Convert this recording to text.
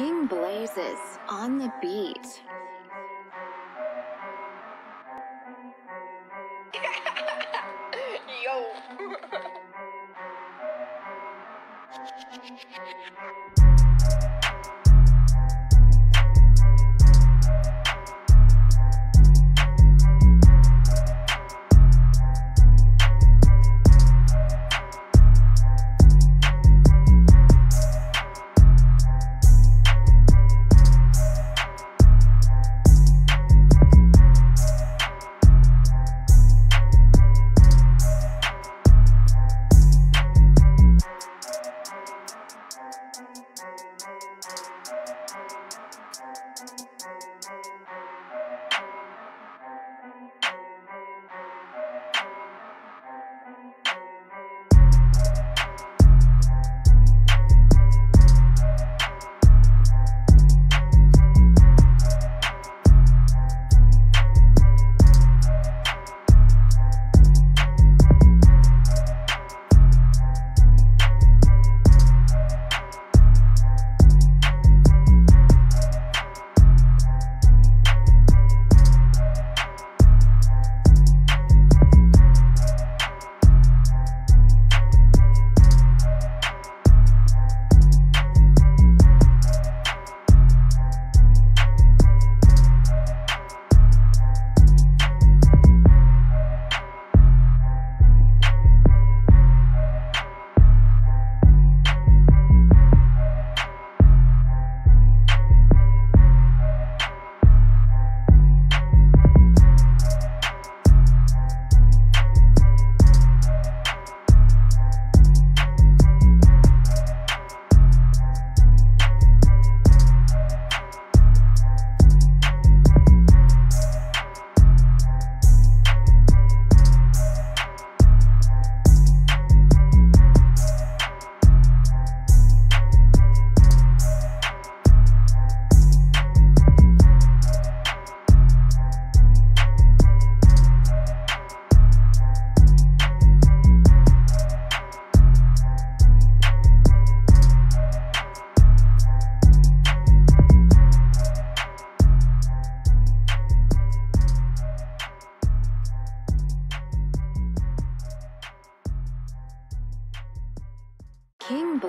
King Blazes on the beat. Yo. King